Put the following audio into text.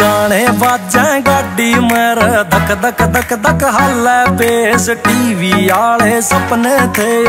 ਗਾਣੇ ਵਾਜਾਂ ਗਾਡੀ ਮਰ। ਧਕ ਧਕ ਧਕ ਧਕ ਹੱਲੇ ਬੇਸ ਟੀਵੀ ਵਾਲੇ ਸੁਪਨੇ ਥੇ